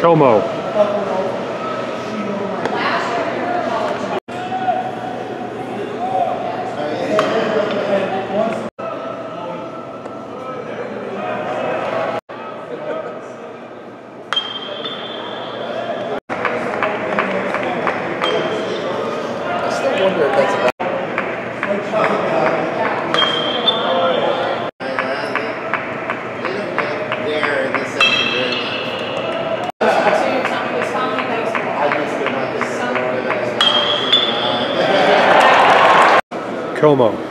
Como. I still wonder if that's about. Como.